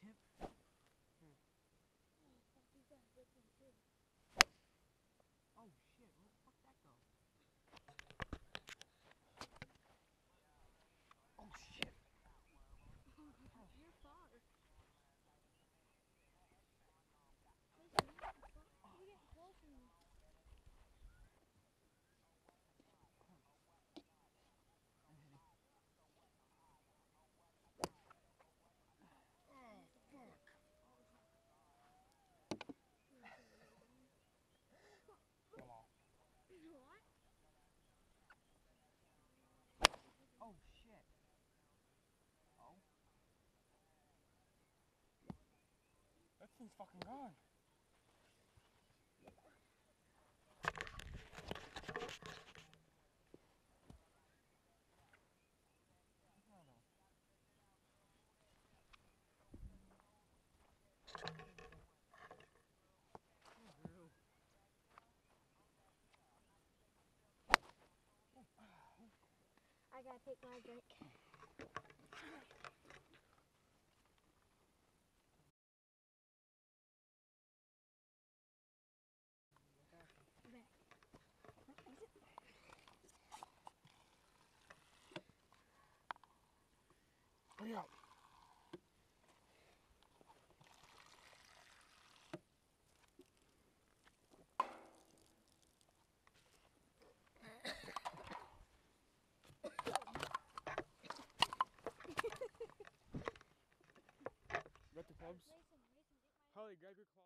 tip? Thing's fucking gone. I gotta take my drink. Hurry up. Got the clubs? Harley, grab your club.